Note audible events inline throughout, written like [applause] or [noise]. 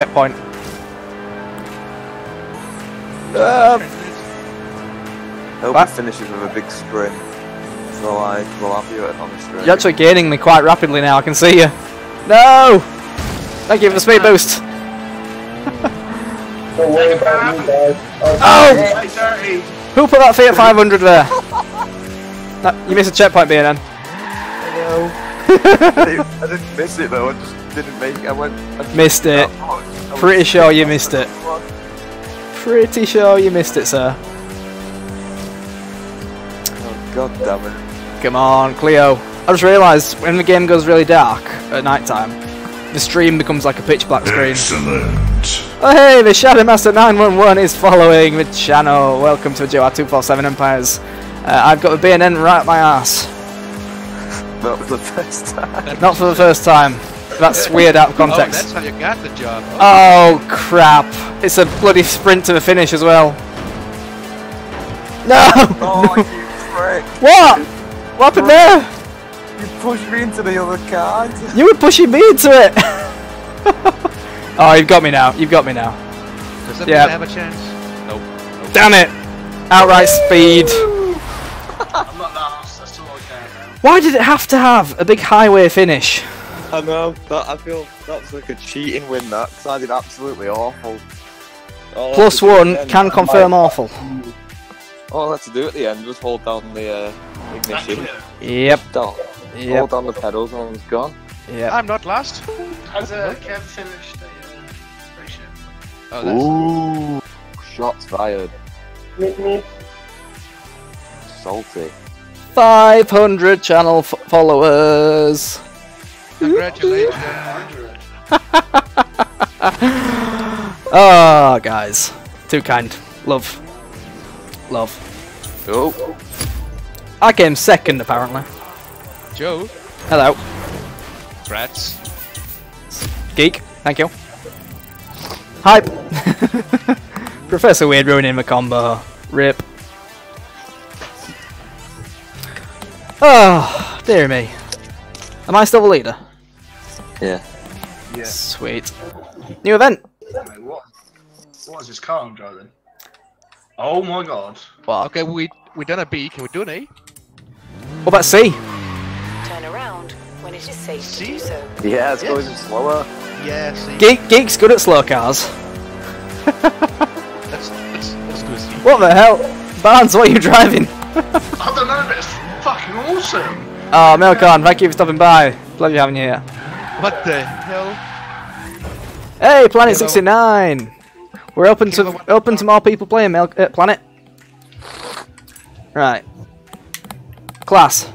checkpoint. Um, Hope What? it finishes with a big sprint. So like, we'll have you on the stream. you're actually gaining me quite rapidly now, I can see you. No! Thank you for the speed boost. Don't worry about you guys. Oh! Hey. Who put that Fiat 500 there? [laughs] That- you missed a checkpoint, BNN. I didn't, I didn't miss it though, I just didn't make I went... I Missed it. I Pretty sure you missed it. Pretty sure you missed it, sir. Oh, God damn it. Come on, Cleo. I just realised when the game goes really dark at night time, the stream becomes like a pitch black screen. Excellent. Oh hey, the Shadow Master 911 is following the channel. Welcome to JR247 Empires. Uh, I've got the BNN right up my ass. [laughs] That was the first time. Not for the first time. That's weird out of Oh, that's context. how you got the job. Oh crap. It's a bloody sprint to the finish as well. No! Oh, you prick. [laughs] What? What happened there? You pushed me into the other car. You were pushing me into it! [laughs] oh, you've got me now. You've got me now. Does that Yeah. have a chance? Nope. Damn it! Outright speed. [laughs] I'm not last, that's all I care about. Why did it have to have a big highway finish? [laughs] I know, that, I feel that was like a cheating win that, 'cause I did absolutely awful. All I Plus had to do at one the end- can confirm awful. All I had to do at the end was hold down the uh, ignition, Yep. down, Yep. hold down the pedals and I was gone. Yep. I'm not last. Has uh, Kev finished the uh, race? Oh, that's Ooh, shots fired. Meet me. Salty. 500 channel f- followers. Congratulations. 100. [laughs] Oh, guys. Too kind. Love. Love. Oh, I came second, apparently. Joe, Hello. rats. Geek. Thank you. Hype. [laughs] Professor Weird ruining my combo. Rip. Oh, dear me. Am I still the leader? Yeah. Yeah. Sweet. New event. Wait, what? What is this car I'm driving? Oh my god. What? Okay, we we done a B. Can we do an A? What about C? Turn around when it is safe to See? do so. Yeah, it's Yes. going slower. Yeah. See. Geek, Geek's good at slow cars. C. What the hell? Barnes, what are you driving? I don't know, but it's fucking awesome. Oh, Melcon, thank you for stopping by. Pleasure having you here. What the hell? Hey, Planet Hello. 69! We're open to open to more people playing Mel uh, Planet. Right. Class.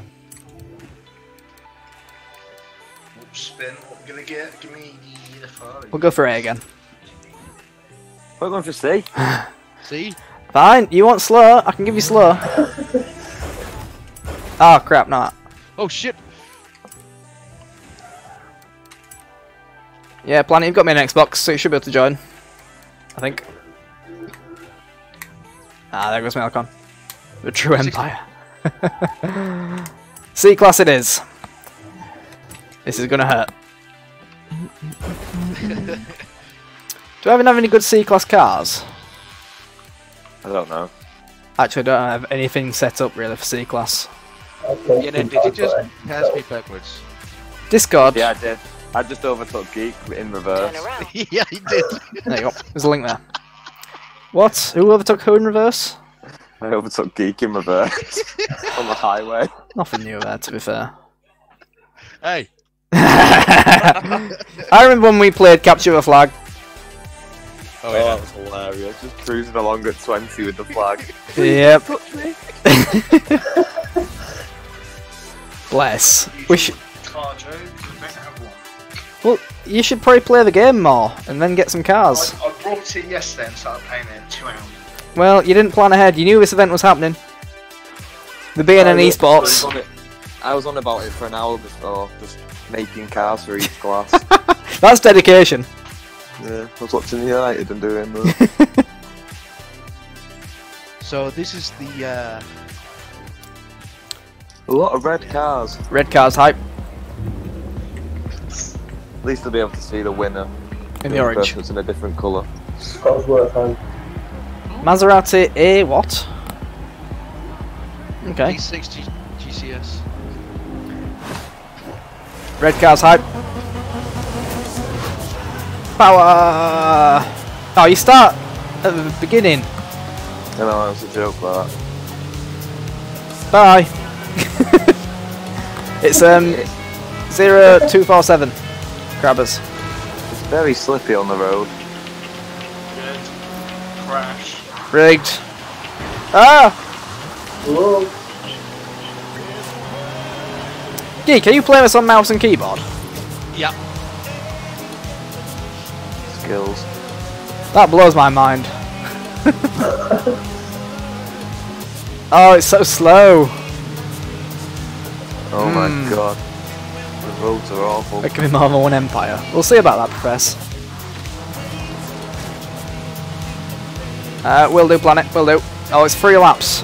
Spin. What am gonna get? Give me the five. We'll go for A again. We're going for C. See? Fine, you want slow? I can give you slow. Oh [laughs] crap, not. Oh shit. Yeah, Planet, you've got me an Xbox, so you should be able to join. I think. Ah, there goes Melcon. The true empire. [laughs] C class it is. This is gonna hurt. [laughs] Do I even have any good C class cars? I don't know. Actually, I don't have anything set up really for C class. Okay. Yeah, then did you just pass me backwards? Discord. Yeah, I did. I just overtook Geek in reverse. Turn around. [laughs] [laughs] yeah, he did. There you go. There's a link there. What? Who overtook who in reverse? I overtook Geek in reverse [laughs] on the highway. Nothing new there, to be fair. hey. I remember when we played Capture the Flag. Oh, Oh, yeah. that was hilarious. Just cruising along at 20 with the flag. Yep. Bless. We should. Well, you should probably play the game more and then get some cars. I, I brought it yesterday and started playing it in two hours. Well, you didn't plan ahead. You knew this event was happening. The BNN I was Esports. on I was on about it for an hour before, just making cars for each class. [laughs] That's dedication. yeah, I was watching United and doing the. [laughs] So this is the uh A lot of red cars. Red cars hype. At least they'll be able to see the winner. In the orange. It's in a different colour. Cotsworth hand. Maserati A what? Okay. D6 G- GCS. Red car's hype. Power! Oh, you start at the beginning. I know, that was a joke, that. Bye. [laughs] it's um zero two four seven. Grabbers. It's very slippy on the road. Good. Crash. Rigged. Ah! Whoa. Gee, can you play this on mouse and keyboard? Yeah. Skills. That blows my mind. [laughs] oh, it's so slow. Oh Hmm. my god. The roads are awful. It can be more than one empire. We'll see about that, Profess. Uh, will do, planet. Will do. Oh, it's three laps.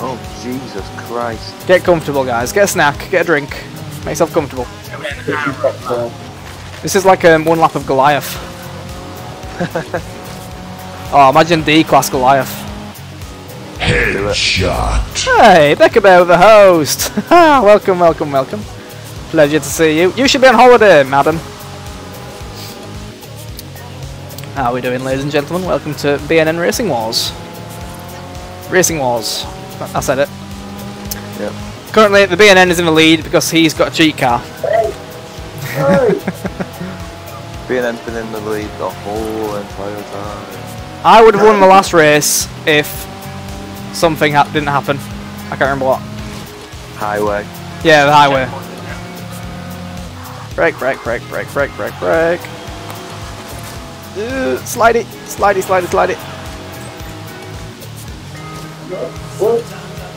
Oh, Jesus Christ. Get comfortable, guys. Get a snack. Get a drink. Make yourself comfortable. It'll be an Fifty hour top of four. This is like um, one lap of Goliath. [laughs] oh, imagine D-class Goliath. Headshot. Hey, Becca Bear, the host. [laughs] welcome, welcome, welcome. Pleasure to see you. You should be on holiday, madam. How are we doing, ladies and gentlemen? Welcome to BNN Racing Wars. Racing Wars. I said it. Yep. Currently, the BNN is in the lead because he's got a cheat car. [laughs] BNN's been in the lead the whole entire time. I would have won the last race if something ha- didn't happen. I can't remember what. Highway. Yeah, the highway. Checkpoint, yeah. Brake, brake, brake, brake, brake, brake, brake. Uh, slide it, slide it, slide it, slide it.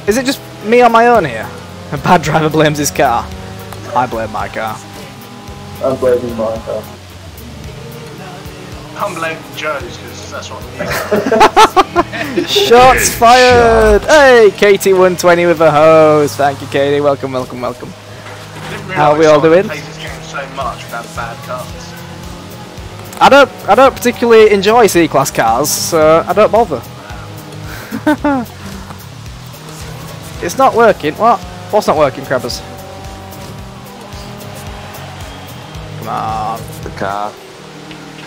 Is it just me on my own here? [laughs] A bad driver blames his car. I blame my car. I'm blaming my car. I'm blaming Joe's because that's what I'm [laughs] Shots fired! Hey, KT120 with a hose. Thank you, Katie. Welcome, welcome, welcome. How are we all someone doing? Plays this game so much without bad cards. I don't, I don't particularly enjoy C-class cars, so I don't bother. [laughs] it's not working. What? What's not working, Crabbers? Come on. The car.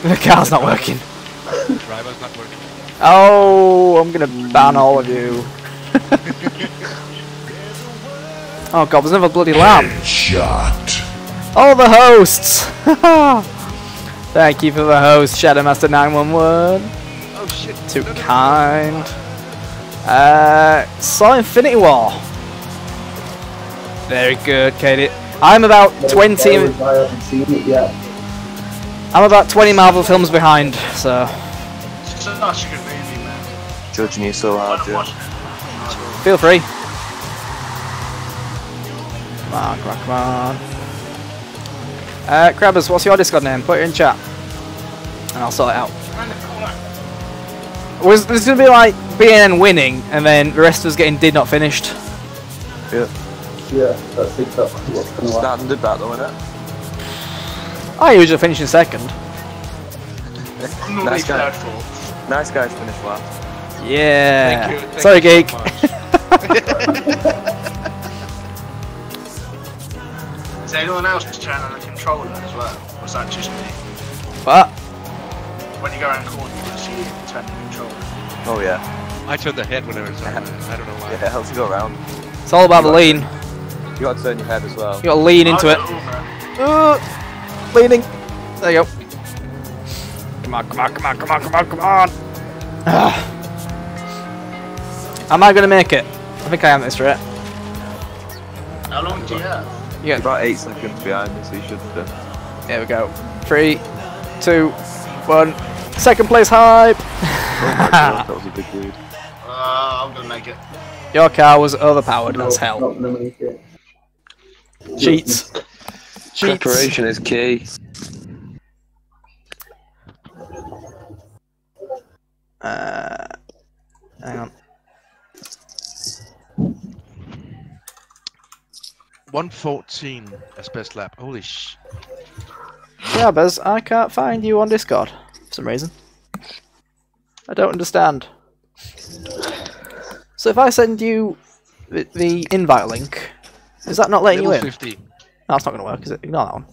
The car's not working. Driver's not working. Oh, I'm gonna ban all of you. [laughs] oh god, there's another bloody lamp. Headshot. All the hosts! [laughs] Thank you for the host, Shadowmaster911. Oh shit. Too No, no, no. kind. Uh, saw Infinity War. Very good, Katie. I'm about 20. I haven't seen it yet. I'm about 20 Marvel films behind, so It's such a good movie, man. Judging you so hard, don't Joe. feel free. Come on, come on, come on. Uh, Crabbers, what's your Discord name? Put it in chat. And I'll sort it out. Around. Was this gonna be like BNN winning and then the rest of us getting did not finished? Yeah. Yeah, that's exactly what's going to happen. Starting did that though, innit? I usually finish in second. I'm Nice guy. third, fourth. Nice guys finished last. Yeah. Thank you, thank Sorry, you geek. [laughs] [laughs] Is anyone else turning on the controller as well? Or is that just me? what? When you go around corner, you can see you turn the controller. Oh yeah. I turned the head whenever it's on. I don't know why. Yeah, helps to go around? It's all about the lean. You got to turn your head as well. You gotta lean into it. don't know, man. Uh, leaning. There you go. Come on, come on, come on, come on, come on, come on. Ah. Am I gonna make it? I think I am this right. How long do you have? You You're about eight seconds behind me, so you should be. there we go. Three, two, one. Second place hype. [laughs] Oh god, that was a big lead. Uh, I'm gonna make it. Your car was overpowered as No, hell. Not going to make it. Cheats. Cheats. Preparation is key. Uh, hang on. One fourteen as best lap. Holy sh! Grabbers, I can't find you on Discord for some reason. I don't understand. So if I send you the, the invite link, is that not letting you in? 15. No, that's not going to work, is it? Ignore that one.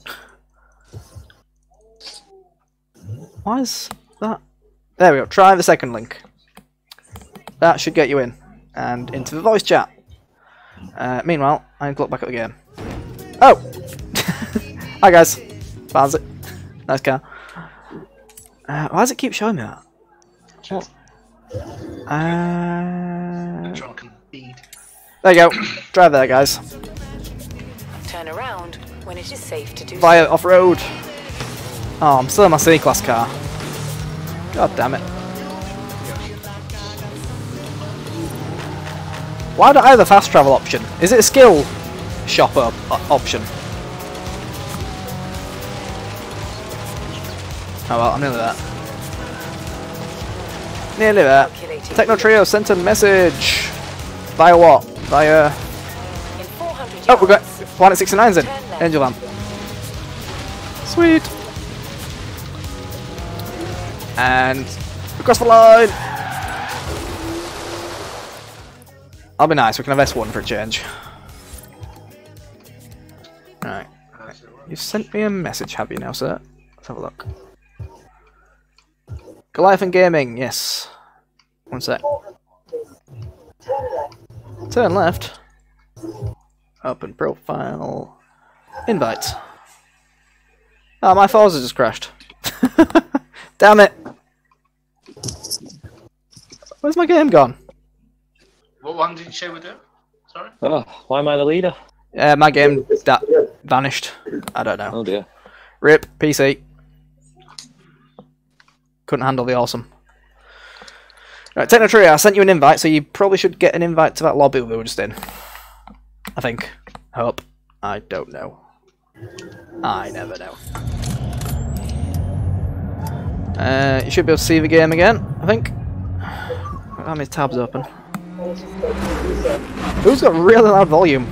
Why is that? There we go. Try the second link. That should get you in. And into the voice chat. Uh, meanwhile, I need to look back at the game. Oh! [laughs] Hi guys. How's it? Nice car. Uh, why does it keep showing me that? What? Uh, Drunk and beat. there you go. Drive there, guys. Turn around when it is safe to do so. Via off-road. Oh, I'm still in my C-class car. God damn it. Why don't I have the fast travel option? Is it a skill shop op option? Oh well, I'm nearly there. Nearly there. Techno Trio sent a message. Via what? Via... Oh, we got Planet 69's in. Angel Vamp. Sweet. And across the line. I'll be nice. We can have S1 for a change. Right. You've sent me a message, have you now, sir? Let's have a look. Goliath and Gaming, yes. One sec. Turn left. Open profile. Invite. Oh, my Forza just crashed. [laughs] Damn it. Where's my game gone? What one did you say we do? Sorry? Oh, why am I the leader? Uh, my game da- vanished. I don't know. Oh dear. RIP, PC. Couldn't handle the awesome. Right, Technotria, I sent you an invite, so you probably should get an invite to that lobby we were just in. I think. Hope. I don't know. I never know. Uh, you should be able to see the game again, I think. How many tabs open? Who's got really loud volume?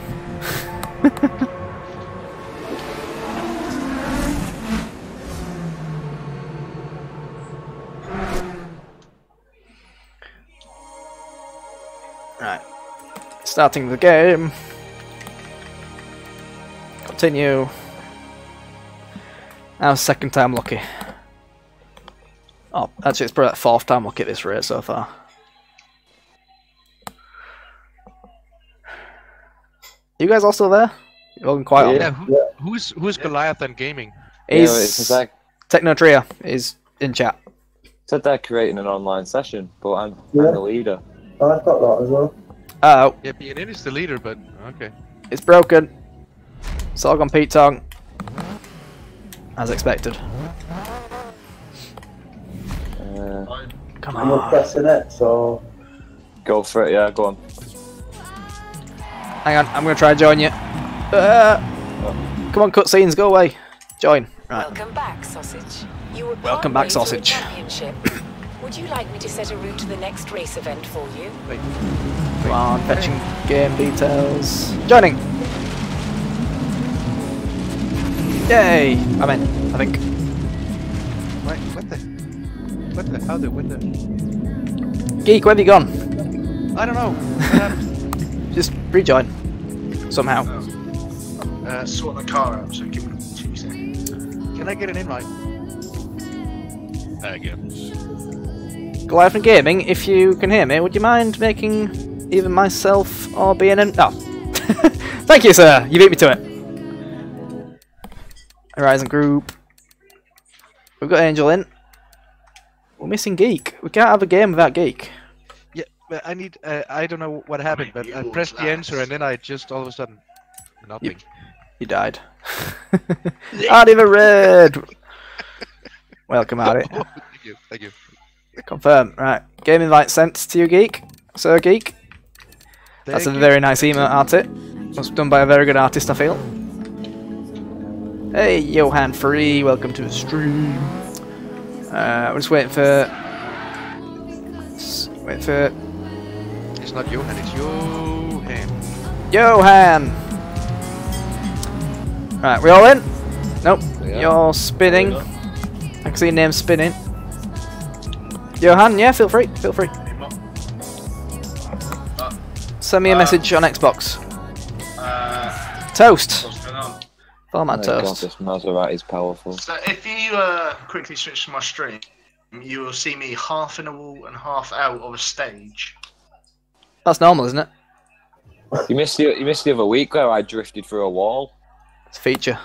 Right. Starting the game. Continue. Now second time lucky. Oh, actually it's probably like fourth time lucky at this rate so far. You guys all still there? You're looking quiet on Yeah, who, who's who's Goliath and gaming? He's Yeah, it's like Technotria is in chat. said they're creating an online session, but I'm, Yeah. I'm the leader. I've got that as well. Oh, Yeah, BNN is the leader, but okay. it's broken. It's all gone Pete Tong. As expected. Uh, Come I'm on. pressing it, so go for it, yeah, go on. Hang on, I'm gonna try and join you. Uh, come on, cutscenes, go away. Join. Right. Welcome back, sausage. You were Welcome back, partway to a sausage. championship. [coughs] Would you like me to set a route to the next race event for you? Come on, fetching game details. Joining. Yay! I'm in, I think. Wait, what the? What the? How the? What the? Geek, where have you gone? I don't know. [laughs] Just rejoin. Somehow. Uh, Sort the car out, so give me two seconds. can I get an invite? Again. Goliath and Gaming, if you can hear me, would you mind making either myself or BNN? Oh. [laughs] Thank you, sir. You beat me to it. Horizon Group. We've got Angel in. We're missing Geek. We can't have a game without Geek. Yeah, but I need. Uh, I don't know what happened, but I you pressed the answer and then I just all of a sudden nothing. You died. [laughs] Artie the Red! [laughs] Welcome, Artie. Oh, [laughs] thank you. Thank you. Confirm. Right. Game invite sent to you, Geek. Sir Geek. That's a Thank you. very nice email, Artie. Was done by a very good artist, I feel. Hey, Johan Free, welcome to the stream. Uh, we're just waiting for. s- Wait for It's not Johan. It's Johan. Johan. Right, we all in? Nope. Yeah. You're spinning. I can see your name spinning. Johan, yeah, feel free, feel free. Send me a Uh, message on Xbox. Uh, Toast. what's going on? Format Oh my God, toast. this Maserati is powerful. So if you uh, quickly switch to my stream, you will see me half in a wall and half out of a stage. That's normal, isn't it? You missed the you missed the other week where I drifted through a wall. It's a feature.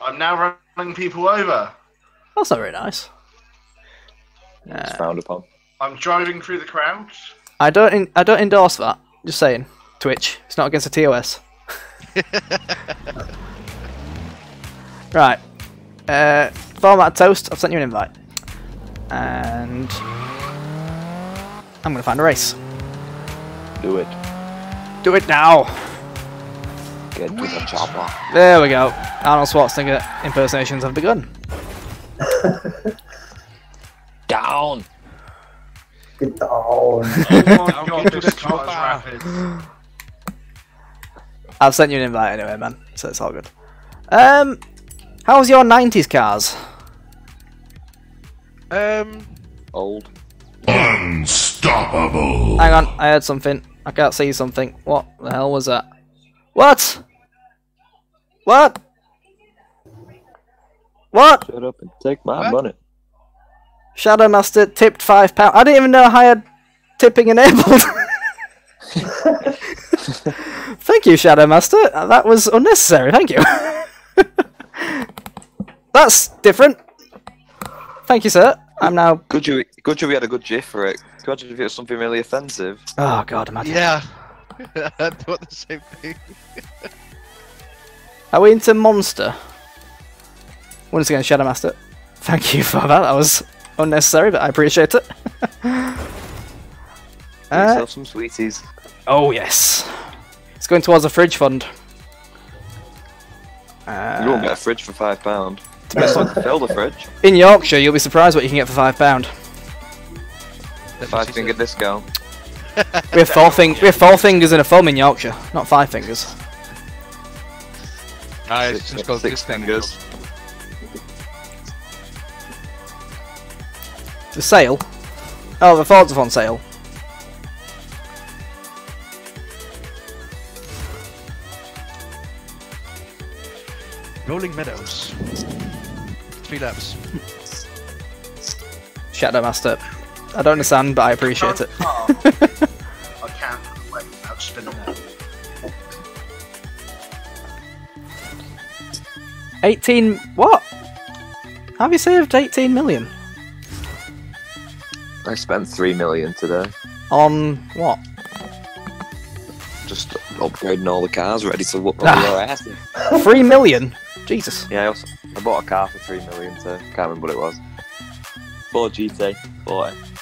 I'm now running people over. That's not very nice. It's Uh, frowned upon. I'm driving through the crowd. I don't. In, I don't endorse that. Just saying. Twitch. It's not against the TOS. [laughs] right. Uh, format toast. I've sent you an invite, and I'm gonna find a race. Do it. Do it now. Get to the chopper. There we go. Arnold Schwarzenegger impersonations have begun. [laughs] Down. Get down. [laughs] Oh Down, get to the chopper. [laughs] I've sent you an invite anyway, man. So it's all good. Um, how's your '90s cars? Um, Old. Unstoppable. Hang on, I heard something. I can't see something. What the hell was that? What? What? What? Shut up and take my What? money. Shadow Master tipped five pound. I didn't even know I had tipping enabled. [laughs] Thank you, Shadow Master. Uh, That was unnecessary. Thank you. [laughs] That's different. Thank you, sir. I'm now. Good job, good job we had a good gif for it. Imagine if it was something really offensive. Oh God, imagine. yeah. [laughs] I thought the same thing. [laughs] Are we into Monster? Once again, Shadow Master. Thank you for that. That was unnecessary, but I appreciate it. [laughs] Get Uh, yourself some sweeties. oh yes, it's going towards a fridge fund. Uh, You won't get a fridge for five pound. Best one to fill the fridge. in Yorkshire, you'll be surprised what you can get for five pound. Five finger discount. We have four fing- we have four fingers and a thumb in Yorkshire, not five fingers. Ah, it's Six- just called six fingers. The sale. Oh, the Fords are on sale. Rolling Meadows. Three laps. Shadow Master. I don't understand, but I appreciate it. I can't wait without spinning out. 18. What? Have you saved 18 million? I spent three million today. On what? Just upgrading all the cars ready to whoop all your asses. 3 million? Jesus. Yeah, I, also, I bought a car for three million too. Can't remember what it was. Ford GT 40.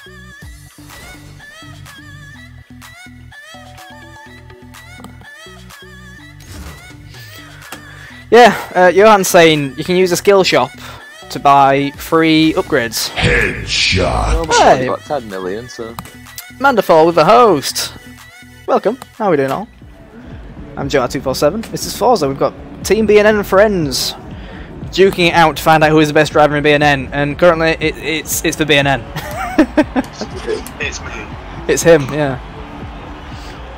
Yeah, uh, Johan's saying you can use a skill shop to buy free upgrades. Headshot. Hey. I've got 10 million, so. Mandafall with a host. Welcome. How are we doing all? I'm Joe247. This is Forza. We've got Team BNN and friends duking it out to find out who is the best driver in BNN, and currently it, it's it's the BNN. [laughs] It's me. it's him, yeah.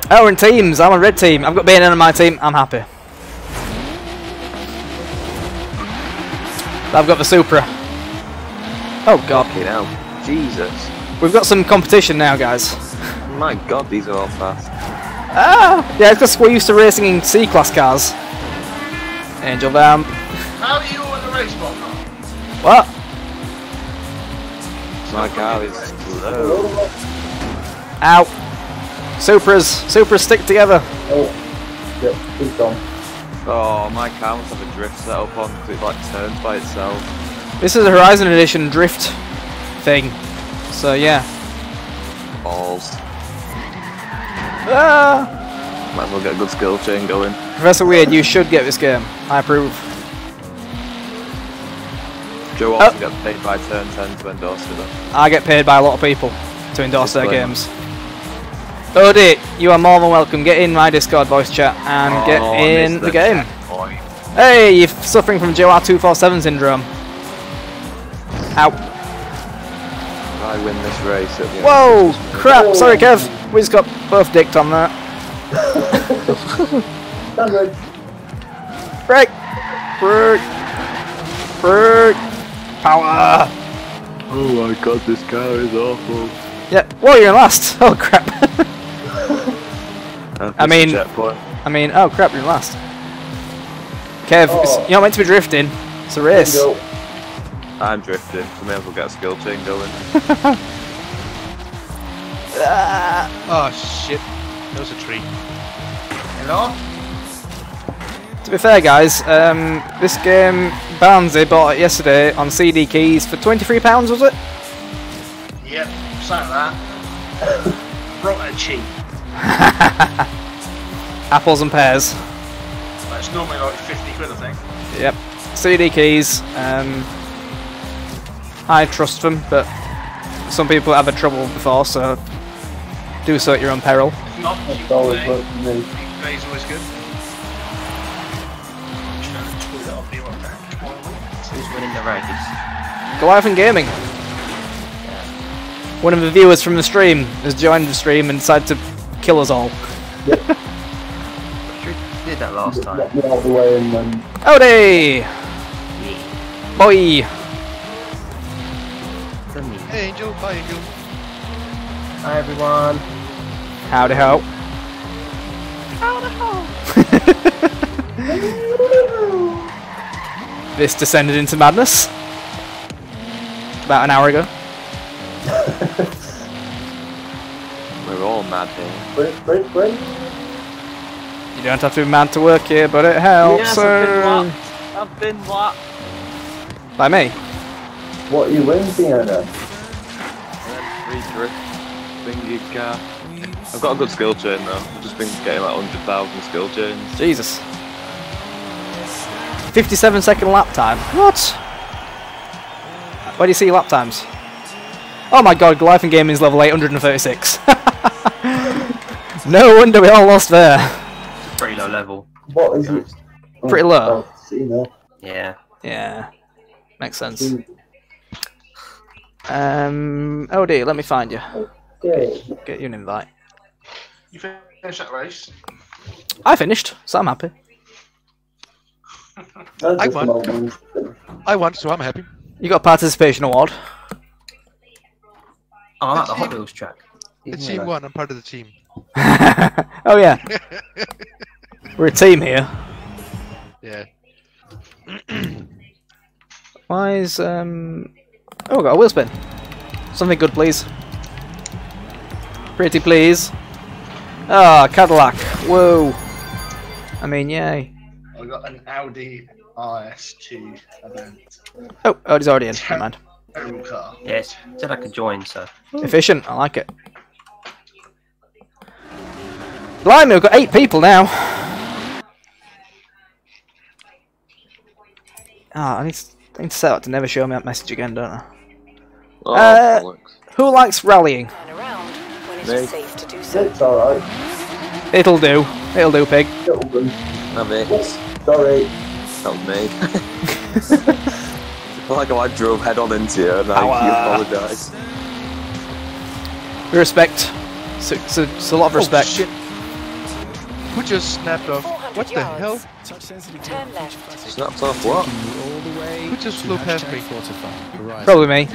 Oh, we're in teams. I'm on red team. I've got BNN on my team. I'm happy. I've got the Supra. Oh god, Fucking hell. Jesus. we've got some competition now, guys. My god, these are all fast. Ah, yeah, it's because we're used to racing in C-class cars. Angel Vamp. How are you all in the race bot? What? My car is slow. Ow. Supras. Supras stick together. Oh, yep, he's gone. Oh, my car must have a drift set up on because it like turns by itself. This is a Horizon Edition drift thing. So yeah. Balls. Ah! Might as well get a good skill chain going. Professor Weird, you should get this game. I approve. Joe Oh. also gets paid by Turn 10 to endorse it. I get paid by a lot of people to endorse their Disclaimer. games. Odie, you are more than welcome. Get in my Discord voice chat and get Oh, I in missed the game. checkpoint. Hey, you're suffering from JoeR247 syndrome. Ow. I win this race at the end. Whoa! Crap! Sorry, Kev. We just got both dicked on that. Stand right. Break! Break! Break! Power! Oh my god, this car is awful. Yeah. Well, you're in last. [laughs] Oh crap. [laughs] And I mean- I mean, oh crap, you're in last. Kev, Oh. you're not meant to be drifting. It's a race. Go. I'm drifting. I may as well get a skill chain going. [laughs] Ah. Oh shit. That was a tree. Hello? To be fair, guys, um, this game, Barnsey bought it yesterday on CD keys for £23, was it? Yep, something like that. [laughs] Rotten cheap. [laughs] Apples and pears. But it's normally like 50 quid, I think. Yep. CD keys. Um, I trust them, but some people have had trouble before, so do so at your own peril. If not, you That's always worked for me. Today's always good. Just trying to tool it up here on that. Who's winning the race? Goliath Gaming. One of the viewers from the stream has joined the stream and decided to kill us all. Sure [laughs] did that last time. Get me out the way and then Howdy! Boy! For me. Hey Angel, bye Angel. Hi everyone. Howdy ho. [laughs] this descended into madness. About an hour ago. [laughs] We're all mad here. sprint, sprint, sprint. You don't have to be mad to work here, but it helps. uh, I've been what? By me. What are you win, Fiona? Free drift thingy car. I've got a good skill chain though. I've just been getting like 100,000 skill chains. Jesus. 57 second lap time. What? Where do you see lap times? Oh my god, Goliath and Gaming's level 836. [laughs] [laughs] no wonder we all lost there. Pretty low level. What is it? Oh, Pretty low. oh. Yeah. Yeah, makes sense. Um, oh dear, let me find you. Okay. Get you an invite. You finished that race? I finished, so I'm happy. [laughs] I just won. my. I won, so I'm happy. You got a participation award. Oh, I like the Hot Wheels track. It's team one. I'm part of the team. [laughs] oh yeah, [laughs] we're a team here. Yeah. [clears throat] Why is um? Oh, I got a wheel spin. Something good, please. Pretty please. Ah, Cadillac. Whoa. I mean, yay. I got an Audi RS2 event. Oh, oh, he's already in. Never [laughs] mind. Terrible car. Yes. Said I could join, so. Efficient. I like it. Blimey, we've got eight people now. Ah, I need, to, I need to set up to never show me that message again, don't I? Oh, Uh, bollocks. Who likes rallying? Turn it Me. is safe to do so. It's alright. It'll do. It'll do, pig. Gentlemen. Have it. Sorry. That was me. I [laughs] feel like I drove head on into you and I Power. apologise. We respect. It's, it's, a, it's a lot of respect. Oh, shit. Who just snapped off? 400 What the yards. hell? Turn left. Snapped off what? Who just flew past me? Probably me.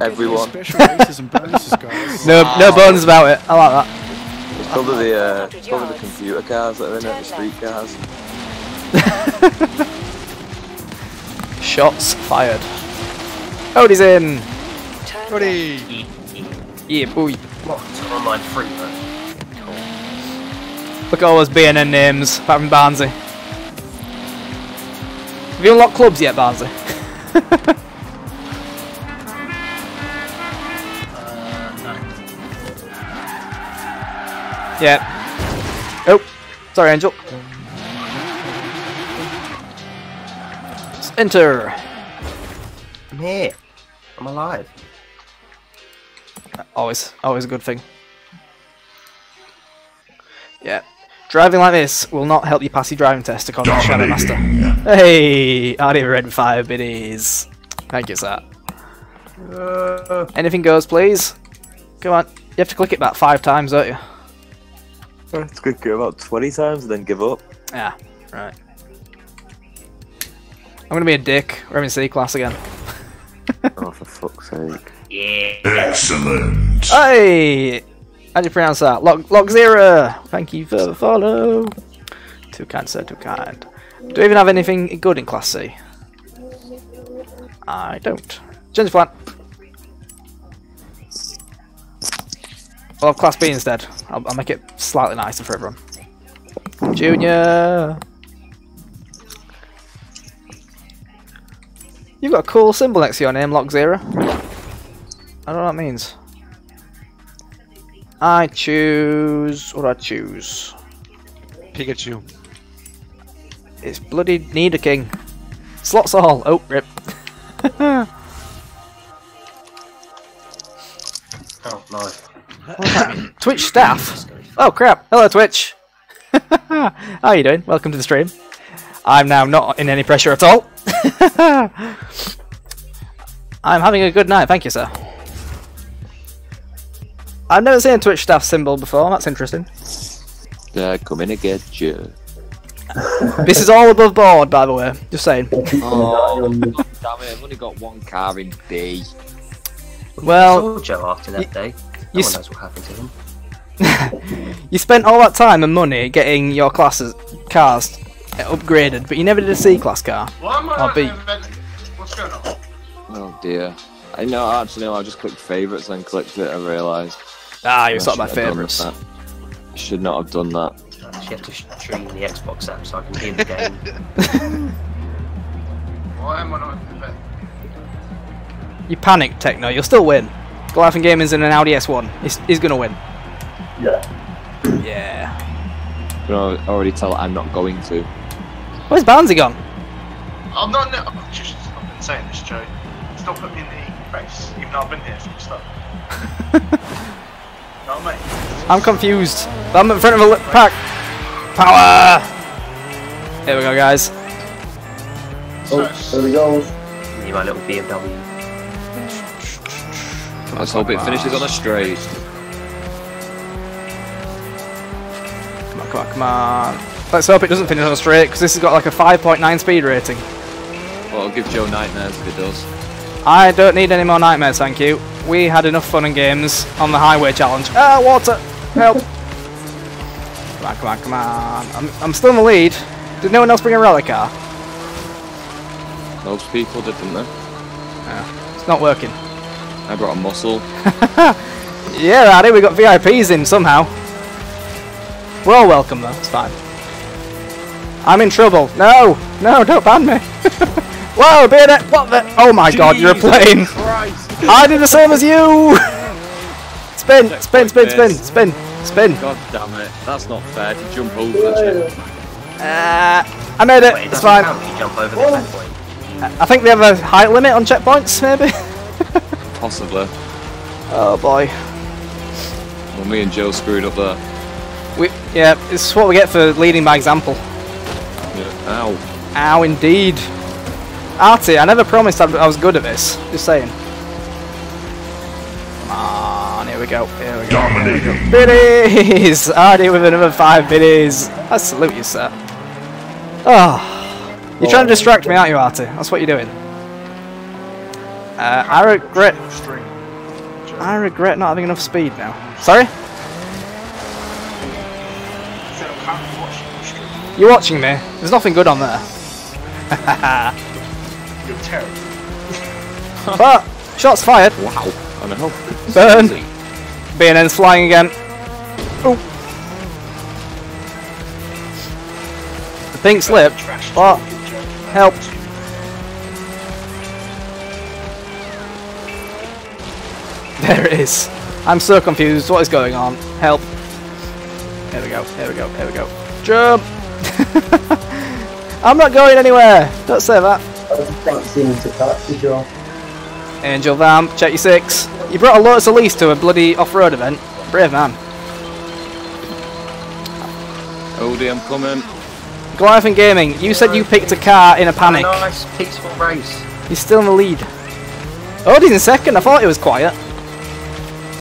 Everyone. [laughs] No, no bones about it. I like that. It's probably the, uh, probably the computer cars that are in it, the street cars. [laughs] Shots fired. Cody's in. Turn Cody! left. Yeah, boy. What? It's an online free version. Look at all those BNN names, apart from Barnsley. Have you unlocked clubs yet, Barnsley? Uh, [laughs] no. yeah. Oh, sorry, Angel. Let's enter. I'm here. I'm alive. Always, always a good thing. Yeah. Driving like this will not help you pass your driving test according to Shadow Master. Hey, Artie red five biddies. Thank you, sir. Uh, Anything goes, please. Come on. You have to click it about five times, don't you? It's good go about 20 times and then give up. Yeah, right. I'm gonna be a dick. We're having C class again. oh, for fuck's sake. [laughs] Yeah. Excellent. Hey! How do you pronounce that? Log, log Zero! Thank you for the follow. Too kind, sir, too kind. Do we even have anything good in Class C? I don't. Change flat. I'll have Class B instead. I'll, I'll make it slightly nicer for everyone. Junior! You've got a cool symbol next to your name, Lock Zero. I don't know what that means. I choose. What do I choose? Pikachu. It's bloody Need Nidoking. Slots all. Oh, rip. [laughs] Oh, nice. [coughs] Twitch staff. Oh crap! Hello, Twitch. [laughs] How are you doing? Welcome to the stream. I'm now not in any pressure at all. [laughs] I'm having a good night. Thank you, sir. I've never seen a Twitch staff symbol before. That's interesting. Yeah, come in and get you. This is all above board, by the way. Just saying. [laughs] Oh, God damn it, I've only got one car in B. Well, Joe after that day. No s- one knows what happened to him. [laughs] You spent all that time and money getting your classes cars upgraded, but you never did a C class car. Why am I I'll not be- in the event? What's going on? Oh dear. I know, actually, no, I just clicked favourites and clicked it, I realised. Ah, you I sort my shouldn't have done favourites. that. Should not have done that. You have to stream the Xbox app so I can be in the game. [laughs] Why am I not in the? You panicked, Techno. You'll still win. Goliath Gaming's in an Audi S1. He's, he's gonna win. Yeah. Yeah. You know, I already tell I'm not going to. Where's Barnsey gone? I'm not. No, I'm just I've been saying this, Joe. It's not put me in the race, even though I've been here from the start. No, mate. I'm confused. I'm in front of a li- pack. Power! Here we go, guys. Oh, there we go. You my little BMW. Let's hope it finishes on a straight. Come on, come on, come on. Let's hope it doesn't finish on a straight, because this has got like a 5.9 speed rating. Well, I'll give Joe nightmares if it does. I don't need any more nightmares, thank you. We had enough fun and games on the highway challenge. Ah, water! Help! Come on, come on, come on. I'm, I'm still in the lead. Did no one else bring a rally car? Those people did, didn't they? It's not working. I brought a muscle. [laughs] Yeah, Addy, we got VIPs in somehow. We're all welcome though, it's fine. I'm in trouble. No! No, don't ban me! [laughs] Whoa, Bayonet! What the? Oh my god, you're a plane! I did the same as you! Spin, spin, spin, spin, spin, spin. God damn it, that's not fair to jump over the ship. Uh, I made it, Wait, it it's fine. count if you jump over the checkpoint. I think they have a height limit on checkpoints, maybe? [laughs] Possibly. Oh boy. Well, me and Joe screwed up there. We, yeah, it's what we get for leading by example. Yeah. Ow. Ow, indeed. Artie, I never promised I'd- I was good at this. Just saying. Ah, Come on, here we go. Here we go. Dominating. Biddies! [laughs] Ah, Artie with another five biddies. I salute you, sir. Oh. You're trying to distract me, aren't you, Artie? That's what you're doing. Uh, I regret. I regret not having enough speed now. Sorry? So I'm currently watching the stream. You're watching me. There's nothing good on there. [laughs] You're terrible. but shots fired. Wow. I know. Burn. BNN's flying again. Ooh. The pink slip. Trash What? talking, Help. There it is. I'm so confused. What is going on? Help. Here we go. Here we go. Here we go. Jump. [laughs] I'm not going anywhere. Don't say that. I just can't seem to catch you, Joe. Angel Vamp, check your six. You brought a Lotus Elise to a bloody off-road event. Brave man. Odie, I'm coming. Goliath and Gaming, you said you picked a car in a panic. Nice, peaceful race. He's still in the lead. Odie's in second, I thought it was quiet.